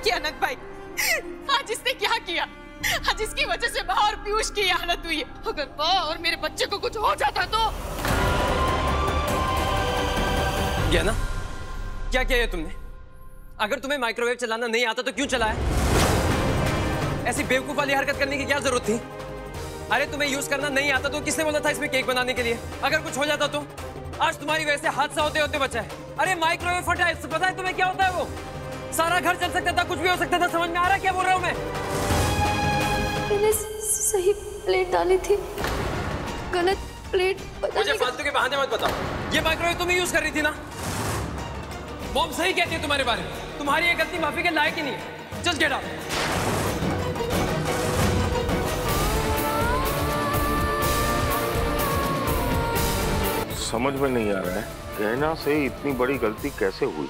देखिए अनंत भाई। आज इसने क्या किया? आज इसकी वजह से और पीयूष की हालत हुई है। अगर माँ और मेरे बच्चे को कुछ हो जाता तो? क्या ना? क्या किया है तुमने? अगर तुम्हें माइक्रोवेव चलाना नहीं आता तो क्यों चलाया? ऐसी बेवकूफ़ वाली हरकत करने की क्या ज़रूरत थी? अरे, तुम्हें यूज़ करना नहीं आता तो किसने बोला था इसमें केक बनाने के लिए? अगर कुछ हो जाता तो? आज तुम्हारी वजह से हादसा होते होते बचा है। अरे माइक्रोवेव फटा है, पता है तुम्हें क्या है सारा घर चल सकता था कुछ भी हो सकता था समझ में आ रहा है क्या बोल रहा हूँ मैं? मैंने सही प्लेट डाली थी। गलत प्लेट मुझे फालतू के बहाने मत बताओ। ये माइक्रोवेव तुम ही यूज़ कर रही थी ना? मॉम सही कहती है तुम्हारे बारे में। तुम्हारी ये गलती माफ़ी के लायक ही नहीं है। जस्ट गेट आउट समझ में नहीं आ रहा है कहना से इतनी बड़ी गलती कैसे हुई?